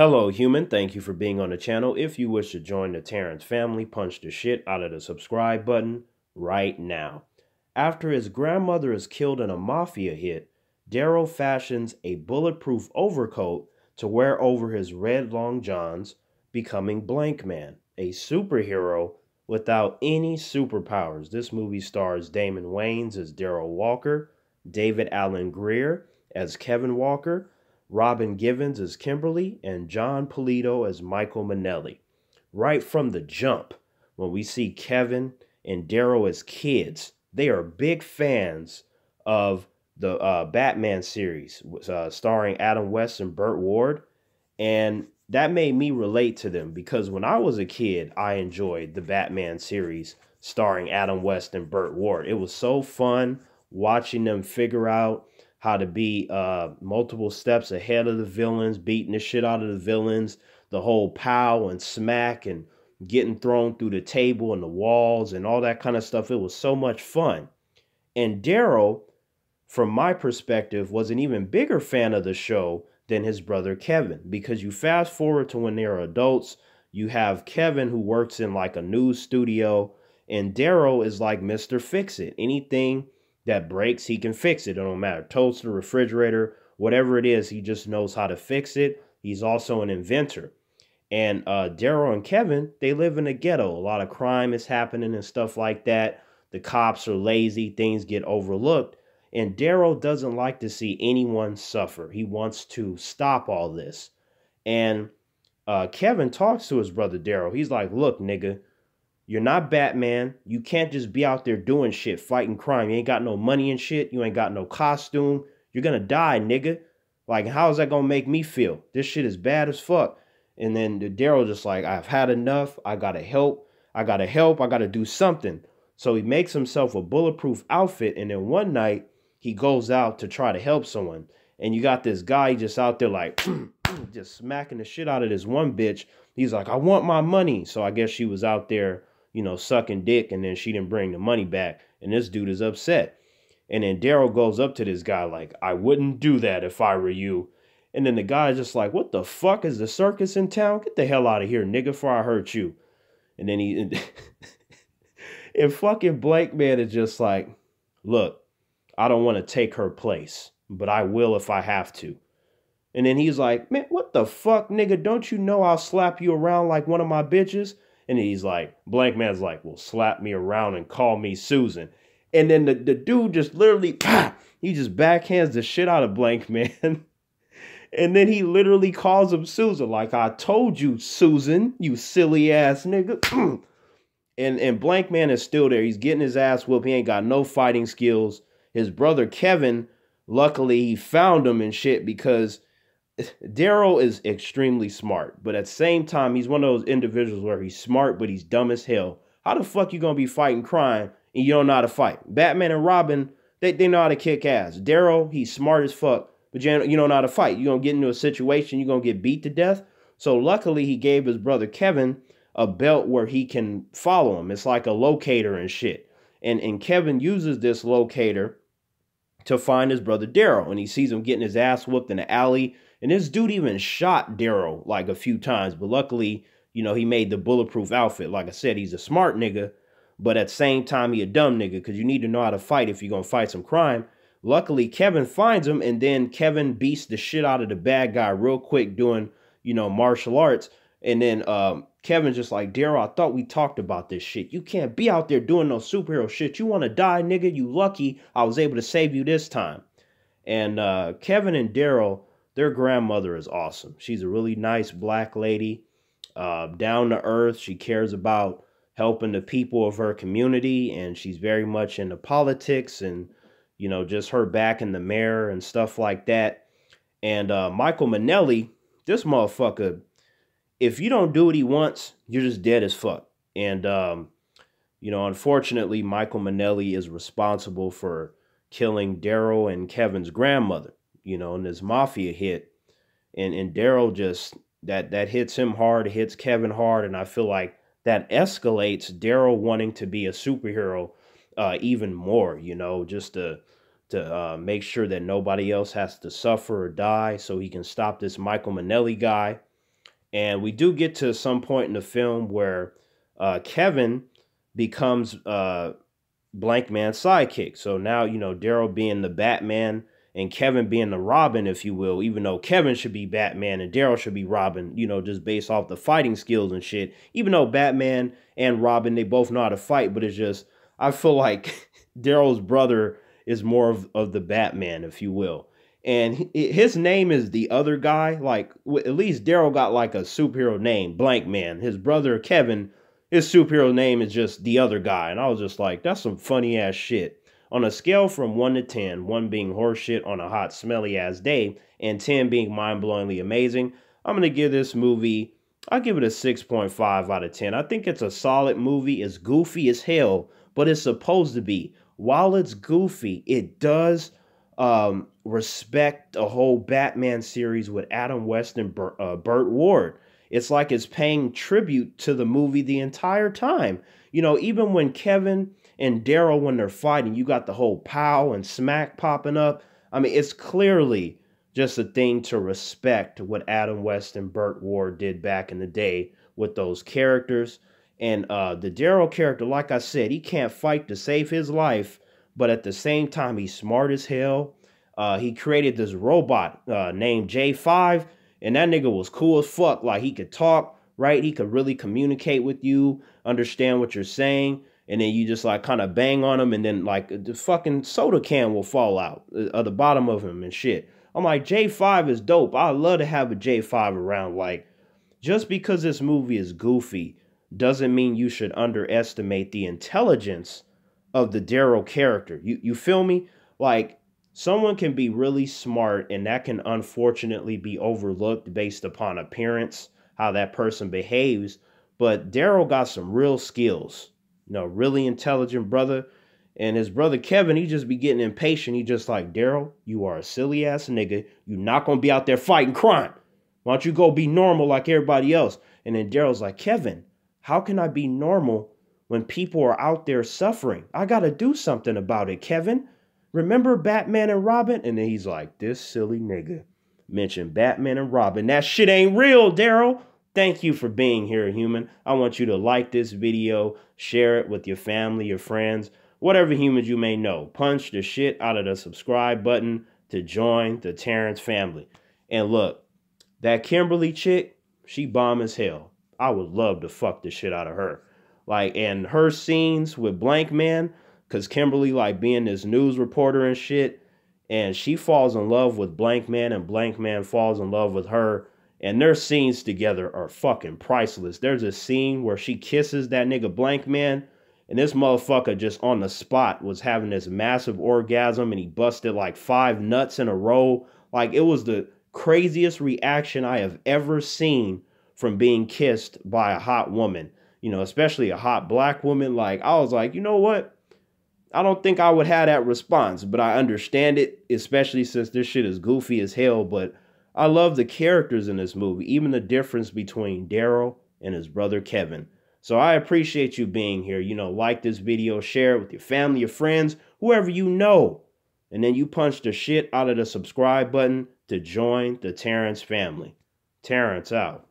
Hello, human. Thank you for being on the channel. If you wish to join the Terrance family, punch the shit out of the subscribe button right now. After his grandmother is killed in a mafia hit, Daryl fashions a bulletproof overcoat to wear over his red long johns, becoming Blankman, a superhero without any superpowers. This movie stars Damon Wayans as Daryl Walker, David Alan Grier as Kevin Walker, Robin Givens as Kimberly, and Jon Polito as Michael Manelli. Right from the jump, when we see Kevin and Daryl as kids, they are big fans of the uh, Batman series, uh, starring Adam West and Burt Ward. And that made me relate to them because when I was a kid, I enjoyed the Batman series starring Adam West and Burt Ward. It was so fun watching them figure out how to be uh, multiple steps ahead of the villains, beating the shit out of the villains, the whole pow and smack and getting thrown through the table and the walls and all that kind of stuff. It was so much fun. And Daryl, from my perspective, was an even bigger fan of the show than his brother Kevin because you fast forward to when they're adults, you have Kevin who works in like a news studio, and Daryl is like Mr. Fix It. Anything that breaks, he can fix it. It don't matter. Toaster, refrigerator, whatever it is, he just knows how to fix it. He's also an inventor. And uh, Daryl and Kevin, they live in a ghetto. A lot of crime is happening and stuff like that. The cops are lazy, things get overlooked. And Daryl doesn't like to see anyone suffer. He wants to stop all this. And uh, Kevin talks to his brother Daryl. He's like, look, nigga, you're not Batman. You can't just be out there doing shit, fighting crime. You ain't got no money and shit. You ain't got no costume. You're gonna die, nigga. Like, how is that gonna make me feel? This shit is bad as fuck. And then the Daryl just like, I've had enough. I gotta help. I gotta help. I gotta do something. So he makes himself a bulletproof outfit. And then one night he goes out to try to help someone. And you got this guy just out there like just smacking the shit out of this one bitch. He's like, I want my money. So I guess she was out there you know, sucking dick and then she didn't bring the money back. And this dude is upset. And then Daryl goes up to this guy like, I wouldn't do that if I were you. And then the guy's just like, what the fuck is the circus in town? Get the hell out of here, nigga, before I hurt you. And then he, and fucking Blank Man, is just like, look, I don't want to take her place, but I will if I have to. And then he's like, man, what the fuck, nigga? Don't you know I'll slap you around like one of my bitches? And he's like, blank man's like, well, slap me around and call me Susan. And then the, the dude just literally, he just backhands the shit out of blank man. and then he literally calls him Susan. Like, I told you, Susan, you silly ass nigga. and, and blank man is still there. He's getting his ass whooped. He ain't got no fighting skills. His brother Kevin, luckily, he found him and shit because Daryl is extremely smart, but at the same time, he's one of those individuals where he's smart, but he's dumb as hell. How the fuck you gonna be fighting crime and you don't know how to fight? Batman and Robin, they, they know how to kick ass. Daryl, he's smart as fuck, but you, you don't know how to fight. You're gonna get into a situation, you're gonna get beat to death. So luckily, he gave his brother Kevin a belt where he can follow him. It's like a locator and shit. And, and Kevin uses this locator to find his brother Daryl, and he sees him getting his ass whooped in the alley and this dude even shot Daryl like a few times, but luckily, you know, he made the bulletproof outfit. Like I said, he's a smart nigga, but at the same time, he a dumb nigga because you need to know how to fight if you're gonna fight some crime. Luckily, Kevin finds him, and then Kevin beats the shit out of the bad guy real quick doing, you know, martial arts. And then um, Kevin's just like, Daryl, I thought we talked about this shit. You can't be out there doing no superhero shit. You want to die, nigga? You lucky I was able to save you this time. And uh, Kevin and Daryl, their grandmother is awesome. She's a really nice black lady, uh, down to earth. She cares about helping the people of her community, and she's very much into politics and, you know, just her back in the mirror and stuff like that. And uh, Michael Manelli, this motherfucker, if you don't do what he wants, you're just dead as fuck. And, um, you know, unfortunately, Michael Manelli is responsible for killing Daryl and Kevin's grandmother you know, and this mafia hit, and and Daryl just that that hits him hard, hits Kevin hard, and I feel like that escalates Daryl wanting to be a superhero uh, even more. You know, just to to uh, make sure that nobody else has to suffer or die, so he can stop this Michael Manelli guy. And we do get to some point in the film where uh, Kevin becomes uh, Blank Man's sidekick. So now, you know, Daryl being the Batman and Kevin being the Robin, if you will, even though Kevin should be Batman and Daryl should be Robin, you know, just based off the fighting skills and shit. Even though Batman and Robin, they both know how to fight, but it's just, I feel like Daryl's brother is more of, of the Batman, if you will. And his name is the other guy. Like, at least Daryl got like a superhero name, Blank Man. His brother, Kevin, his superhero name is just the other guy. And I was just like, that's some funny ass shit. On a scale from 1 to 10, 1 being horseshit on a hot, smelly ass day, and 10 being mind blowingly amazing, I'm going to give this movie, I'll give it a 6.5 out of 10. I think it's a solid movie. It's goofy as hell, but it's supposed to be. While it's goofy, it does um, respect the whole Batman series with Adam West and Burt, uh, Burt Ward. It's like it's paying tribute to the movie the entire time. You know, even when Kevin and Daryl, when they're fighting, you got the whole pow and smack popping up. I mean, it's clearly just a thing to respect what Adam West and Burt Ward did back in the day with those characters. And uh, the Daryl character, like I said, he can't fight to save his life, but at the same time, he's smart as hell. Uh, he created this robot uh, named J5, and that nigga was cool as fuck. Like he could talk, right? He could really communicate with you, understand what you're saying and then you just like kind of bang on him, and then like the fucking soda can will fall out uh, of the bottom of him and shit. I'm like, J5 is dope. I love to have a J5 around. Like, just because this movie is goofy doesn't mean you should underestimate the intelligence of the Daryl character. You you feel me? Like someone can be really smart and that can unfortunately be overlooked based upon appearance, how that person behaves. But Daryl got some real skills you know, really intelligent brother. And his brother Kevin, he just be getting impatient. He just like, Daryl, you are a silly ass nigga. You not gonna be out there fighting crime. Why don't you go be normal like everybody else? And then Daryl's like, Kevin, how can I be normal when people are out there suffering? I gotta do something about it, Kevin. Remember Batman and Robin? And then he's like, this silly nigga mentioned Batman and Robin. That shit ain't real, Daryl. Thank you for being here, human. I want you to like this video, share it with your family, your friends, whatever humans you may know. Punch the shit out of the subscribe button to join the Terrance family. And look, that Kimberly chick, she bomb as hell. I would love to fuck the shit out of her. Like, and her scenes with Blank Man, because Kimberly, like, being this news reporter and shit, and she falls in love with Blank Man, and Blank Man falls in love with her and their scenes together are fucking priceless. There's a scene where she kisses that nigga blank man, and this motherfucker just on the spot was having this massive orgasm and he busted like five nuts in a row. Like it was the craziest reaction I have ever seen from being kissed by a hot woman, you know, especially a hot black woman. Like I was like, you know what? I don't think I would have that response, but I understand it, especially since this shit is goofy as hell. But I love the characters in this movie, even the difference between Daryl and his brother Kevin. So I appreciate you being here. You know, like this video, share it with your family, your friends, whoever you know. And then you punch the shit out of the subscribe button to join the Terrance family. Terrance out.